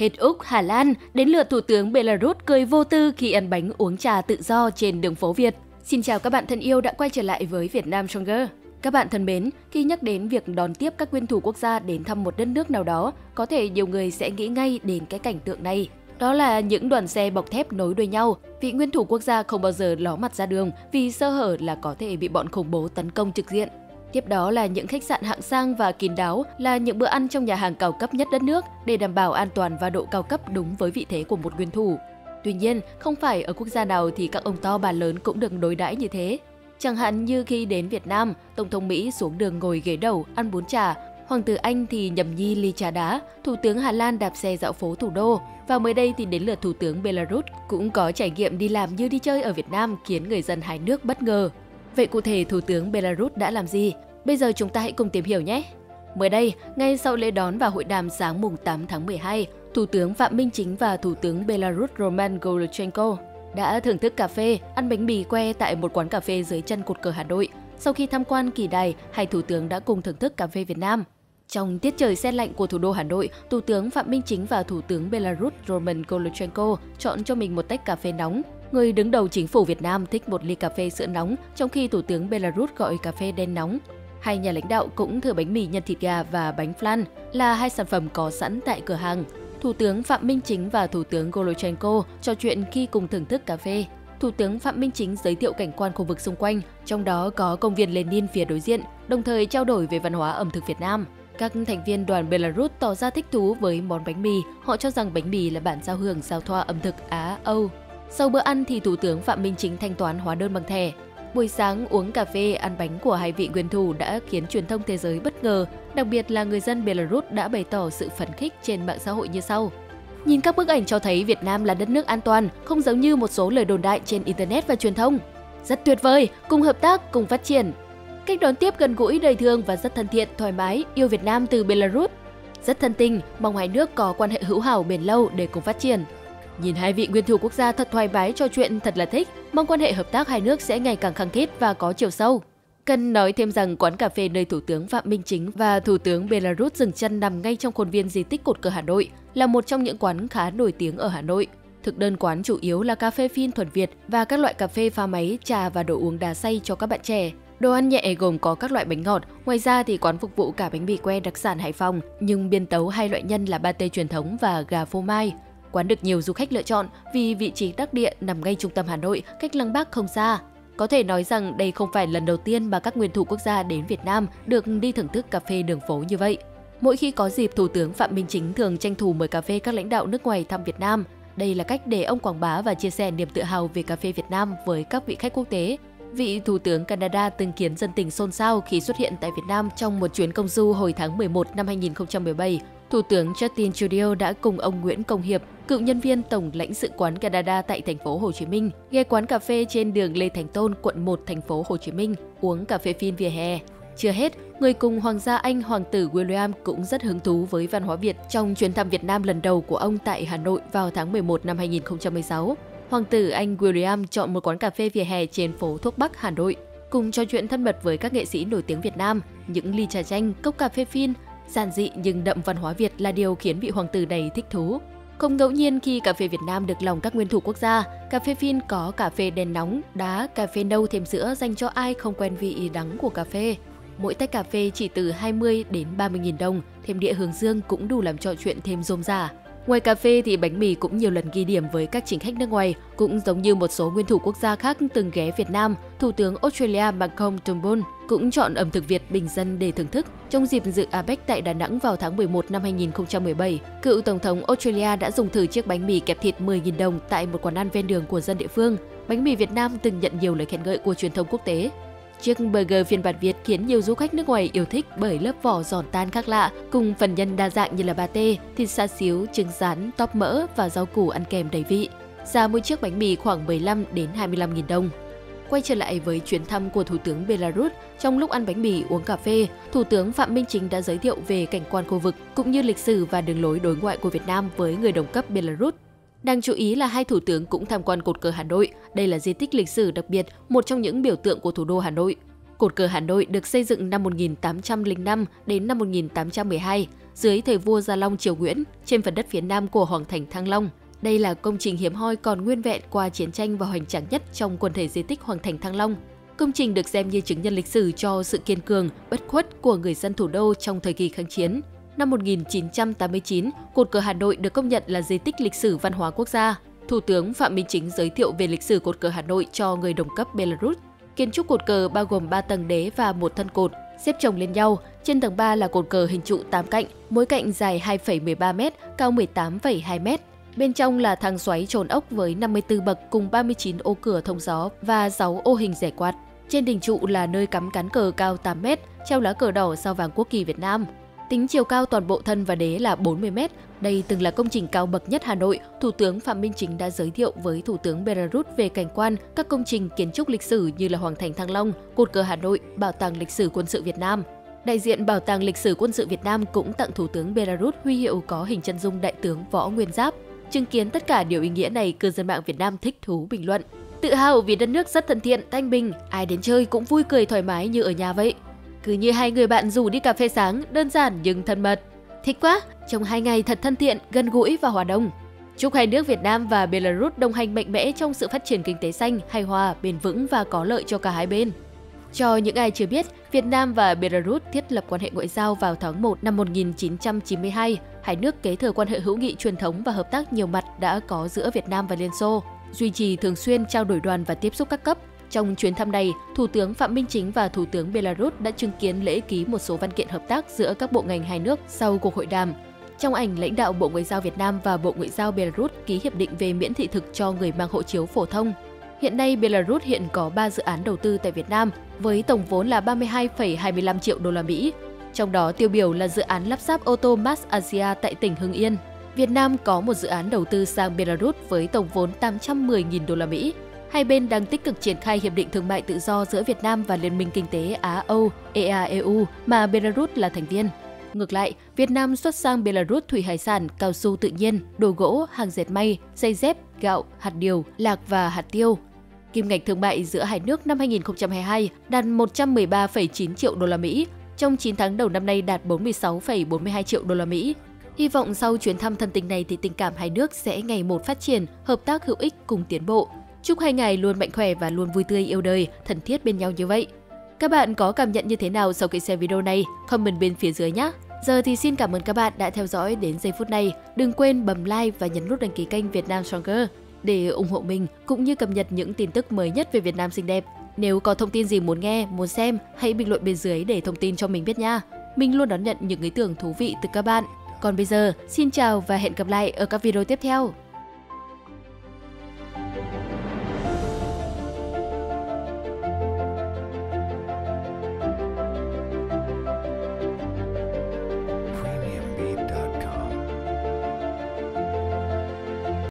Hết Úc, Hà Lan, đến lượt Thủ tướng Belarus cười vô tư khi ăn bánh uống trà tự do trên đường phố Việt. Xin chào các bạn thân yêu đã quay trở lại với Việt Nam Stronger. Các bạn thân mến, khi nhắc đến việc đón tiếp các nguyên thủ quốc gia đến thăm một đất nước nào đó, có thể nhiều người sẽ nghĩ ngay đến cái cảnh tượng này. Đó là những đoàn xe bọc thép nối đuôi nhau. Vị nguyên thủ quốc gia không bao giờ ló mặt ra đường vì sơ hở là có thể bị bọn khủng bố tấn công trực diện. Tiếp đó là những khách sạn hạng sang và kín đáo, là những bữa ăn trong nhà hàng cao cấp nhất đất nước để đảm bảo an toàn và độ cao cấp đúng với vị thế của một nguyên thủ. Tuy nhiên, không phải ở quốc gia nào thì các ông to bà lớn cũng được đối đãi như thế. Chẳng hạn như khi đến Việt Nam, Tổng thống Mỹ xuống đường ngồi ghế đầu ăn bún chả, Hoàng tử Anh thì nhầm nhi ly trà đá, Thủ tướng Hà Lan đạp xe dạo phố thủ đô. Và mới đây thì đến lượt Thủ tướng Belarus cũng có trải nghiệm đi làm như đi chơi ở Việt Nam khiến người dân hai nước bất ngờ. Vậy cụ thể Thủ tướng Belarus đã làm gì? Bây giờ chúng ta hãy cùng tìm hiểu nhé! Mới đây, ngay sau lễ đón và hội đàm sáng mùng 8 tháng 12, Thủ tướng Phạm Minh Chính và Thủ tướng Belarus Roman Golchenko đã thưởng thức cà phê, ăn bánh mì que tại một quán cà phê dưới chân cột cờ Hà Nội. Sau khi tham quan kỳ đài, hai thủ tướng đã cùng thưởng thức cà phê Việt Nam. Trong tiết trời xe lạnh của thủ đô Hà Nội, Thủ tướng Phạm Minh Chính và Thủ tướng Belarus Roman Golchenko chọn cho mình một tách cà phê nóng. Người đứng đầu chính phủ Việt Nam thích một ly cà phê sữa nóng, trong khi Thủ tướng Belarus gọi cà phê đen nóng. Hai nhà lãnh đạo cũng thừa bánh mì nhân thịt gà và bánh flan là hai sản phẩm có sẵn tại cửa hàng. Thủ tướng Phạm Minh Chính và Thủ tướng Golochenko trò chuyện khi cùng thưởng thức cà phê. Thủ tướng Phạm Minh Chính giới thiệu cảnh quan khu vực xung quanh, trong đó có công viên Lenin phía đối diện, đồng thời trao đổi về văn hóa ẩm thực Việt Nam. Các thành viên đoàn Belarus tỏ ra thích thú với món bánh mì, họ cho rằng bánh mì là bản giao hưởng giao thoa ẩm thực Á-Âu. Sau bữa ăn thì Thủ tướng Phạm Minh Chính thanh toán hóa đơn bằng thẻ. Buổi sáng uống cà phê, ăn bánh của hai vị nguyên thủ đã khiến truyền thông thế giới bất ngờ, đặc biệt là người dân Belarus đã bày tỏ sự phấn khích trên mạng xã hội như sau. Nhìn các bức ảnh cho thấy Việt Nam là đất nước an toàn, không giống như một số lời đồn đại trên Internet và truyền thông. Rất tuyệt vời, cùng hợp tác, cùng phát triển. Cách đón tiếp gần gũi, đầy thương và rất thân thiện, thoải mái, yêu Việt Nam từ Belarus. Rất thân tình, mong hai nước có quan hệ hữu hảo bền lâu để cùng phát triển. Nhìn hai vị nguyên thủ quốc gia thật thoải mái trò chuyện thật là thích, mong quan hệ hợp tác hai nước sẽ ngày càng khăng khít và có chiều sâu. Cần nói thêm rằng quán cà phê nơi Thủ tướng Phạm Minh Chính và Thủ tướng Belarus dừng chân nằm ngay trong khuôn viên di tích cột cờ Hà Nội, là một trong những quán khá nổi tiếng ở Hà Nội. Thực đơn quán chủ yếu là cà phê phin thuần Việt và các loại cà phê pha máy, trà và đồ uống đá xay cho các bạn trẻ. Đồ ăn nhẹ gồm có các loại bánh ngọt, ngoài ra thì quán phục vụ cả bánh mì que đặc sản Hải Phòng, nhưng biên tấu hai loại nhân là ba tê truyền thống và gà phô mai. Quán được nhiều du khách lựa chọn vì vị trí đắc địa nằm ngay trung tâm Hà Nội, cách Lăng Bác không xa. Có thể nói rằng đây không phải lần đầu tiên mà các nguyên thủ quốc gia đến Việt Nam được đi thưởng thức cà phê đường phố như vậy. Mỗi khi có dịp, Thủ tướng Phạm Minh Chính thường tranh thủ mời cà phê các lãnh đạo nước ngoài thăm Việt Nam. Đây là cách để ông quảng bá và chia sẻ niềm tự hào về cà phê Việt Nam với các vị khách quốc tế. Vị Thủ tướng Canada từng khiến dân tình xôn xao khi xuất hiện tại Việt Nam trong một chuyến công du hồi tháng 11 năm 2017. Thủ tướng Justin Trudeau đã cùng ông Nguyễn Công Hiệp, cựu nhân viên Tổng lãnh sự quán Canada tại thành phố Hồ Chí Minh, ghé quán cà phê trên đường Lê Thành Tôn, quận 1, thành phố Hồ Chí Minh, uống cà phê phin vỉa hè. Chưa hết, người cùng Hoàng gia Anh Hoàng tử William cũng rất hứng thú với văn hóa Việt trong chuyến thăm Việt Nam lần đầu của ông tại Hà Nội vào tháng 11 năm 2016. Hoàng tử Anh William chọn một quán cà phê vỉa hè trên phố Thuốc Bắc, Hà Nội, cùng trò chuyện thân mật với các nghệ sĩ nổi tiếng Việt Nam, những ly trà chanh, cốc cà phê phin, giản dị nhưng đậm văn hóa Việt là điều khiến vị hoàng tử này thích thú. Không ngẫu nhiên khi cà phê Việt Nam được lòng các nguyên thủ quốc gia, cà phê phin có cà phê đèn nóng, đá, cà phê nâu thêm sữa dành cho ai không quen vị đắng của cà phê. Mỗi tách cà phê chỉ từ 20 đến 30 nghìn đồng, thêm địa hướng dương cũng đủ làm trò chuyện thêm rôm rả. Ngoài cà phê thì bánh mì cũng nhiều lần ghi điểm với các chính khách nước ngoài, cũng giống như một số nguyên thủ quốc gia khác từng ghé Việt Nam, Thủ tướng Australia Malcolm Turnbull cũng chọn ẩm thực Việt bình dân để thưởng thức. Trong dịp dự APEC tại Đà Nẵng vào tháng 11 năm 2017, cựu Tổng thống Australia đã dùng thử chiếc bánh mì kẹp thịt 10.000 đồng tại một quán ăn ven đường của dân địa phương. Bánh mì Việt Nam từng nhận nhiều lời khen ngợi của truyền thông quốc tế. Chiếc burger phiên bản Việt khiến nhiều du khách nước ngoài yêu thích bởi lớp vỏ giòn tan khác lạ, cùng phần nhân đa dạng như là pate, thịt xa xíu, trứng rán, tóp mỡ và rau củ ăn kèm đầy vị. Giá mỗi chiếc bánh mì khoảng 15 đến 25 nghìn đồng. Quay trở lại với chuyến thăm của Thủ tướng Belarus, trong lúc ăn bánh mì uống cà phê, Thủ tướng Phạm Minh Chính đã giới thiệu về cảnh quan khu vực cũng như lịch sử và đường lối đối ngoại của Việt Nam với người đồng cấp Belarus. Đáng chú ý là hai thủ tướng cũng tham quan cột cờ Hà Nội. Đây là di tích lịch sử đặc biệt, một trong những biểu tượng của thủ đô Hà Nội. Cột cờ Hà Nội được xây dựng năm 1805 đến năm 1812. dưới thời vua Gia Long Triều Nguyễn trên phần đất phía nam của Hoàng thành Thăng Long. Đây là công trình hiếm hoi còn nguyên vẹn qua chiến tranh và hoành tráng nhất trong quần thể di tích Hoàng thành Thăng Long. Công trình được xem như chứng nhân lịch sử cho sự kiên cường, bất khuất của người dân thủ đô trong thời kỳ kháng chiến. Năm 1989, cột cờ Hà Nội được công nhận là di tích lịch sử văn hóa quốc gia. Thủ tướng Phạm Minh Chính giới thiệu về lịch sử cột cờ Hà Nội cho người đồng cấp Belarus. Kiến trúc cột cờ bao gồm 3 tầng đế và một thân cột, xếp chồng lên nhau. Trên tầng 3 là cột cờ hình trụ 8 cạnh, mỗi cạnh dài 2,13 m, cao 18,2 m. Bên trong là thang xoáy trồn ốc với 54 bậc cùng 39 ô cửa thông gió và 6 ô hình rẻ quạt. Trên đỉnh trụ là nơi cắm cán cờ cao 8 m, treo lá cờ đỏ sao vàng quốc kỳ Việt Nam. Tính chiều cao toàn bộ thân và đế là 40 m. Đây từng là công trình cao bậc nhất Hà Nội. Thủ tướng Phạm Minh Chính đã giới thiệu với Thủ tướng Belarus về cảnh quan các công trình kiến trúc lịch sử như là Hoàng thành Thăng Long, Cột cờ Hà Nội, Bảo tàng lịch sử quân sự Việt Nam. Đại diện Bảo tàng lịch sử quân sự Việt Nam cũng tặng Thủ tướng Belarus huy hiệu có hình chân dung Đại tướng Võ Nguyên Giáp. Chứng kiến tất cả điều ý nghĩa này, cư dân mạng Việt Nam thích thú bình luận. Tự hào vì đất nước rất thân thiện, thanh bình, ai đến chơi cũng vui cười thoải mái như ở nhà vậy. Cứ như hai người bạn rủ đi cà phê sáng, đơn giản nhưng thân mật. Thích quá, trong hai ngày thật thân thiện, gần gũi và hòa đồng. Chúc hai nước Việt Nam và Belarus đồng hành mạnh mẽ trong sự phát triển kinh tế xanh, hài hòa, bền vững và có lợi cho cả hai bên. Cho những ai chưa biết, Việt Nam và Belarus thiết lập quan hệ ngoại giao vào tháng 1 năm 1992. Hai nước kế thừa quan hệ hữu nghị truyền thống và hợp tác nhiều mặt đã có giữa Việt Nam và Liên Xô, duy trì thường xuyên trao đổi đoàn và tiếp xúc các cấp. Trong chuyến thăm này, Thủ tướng Phạm Minh Chính và Thủ tướng Belarus đã chứng kiến lễ ký một số văn kiện hợp tác giữa các bộ ngành hai nước sau cuộc hội đàm. Trong ảnh, lãnh đạo Bộ Ngoại giao Việt Nam và Bộ Ngoại giao Belarus ký hiệp định về miễn thị thực cho người mang hộ chiếu phổ thông. Hiện nay, Belarus hiện có 3 dự án đầu tư tại Việt Nam với tổng vốn là 32,25 triệu đô la Mỹ. Trong đó tiêu biểu là dự án lắp ráp ô tô Max Asia tại tỉnh Hưng Yên. Việt Nam có một dự án đầu tư sang Belarus với tổng vốn 810.000 đô la Mỹ. Hai bên đang tích cực triển khai hiệp định thương mại tự do giữa Việt Nam và Liên minh kinh tế Á-Âu EAEU mà Belarus là thành viên. Ngược lại, Việt Nam xuất sang Belarus thủy hải sản, cao su tự nhiên, đồ gỗ, hàng dệt may, dây dép, gạo, hạt điều, lạc và hạt tiêu. Kim ngạch thương mại giữa hai nước năm 2022 đạt 113,9 triệu đô la Mỹ, trong 9 tháng đầu năm nay đạt 46,42 triệu đô la Mỹ. Hy vọng sau chuyến thăm thân tình này thì tình cảm hai nước sẽ ngày một phát triển, hợp tác hữu ích cùng tiến bộ. Chúc hai ngài luôn mạnh khỏe và luôn vui tươi yêu đời, thân thiết bên nhau như vậy. Các bạn có cảm nhận như thế nào sau khi xem video này? Comment bên phía dưới nhé! Giờ thì xin cảm ơn các bạn đã theo dõi đến giây phút này. Đừng quên bấm like và nhấn nút đăng ký kênh Việt Nam Stronger để ủng hộ mình cũng như cập nhật những tin tức mới nhất về Việt Nam xinh đẹp. Nếu có thông tin gì muốn nghe, muốn xem, hãy bình luận bên dưới để thông tin cho mình biết nha. Mình luôn đón nhận những ý tưởng thú vị từ các bạn. Còn bây giờ, xin chào và hẹn gặp lại ở các video tiếp theo.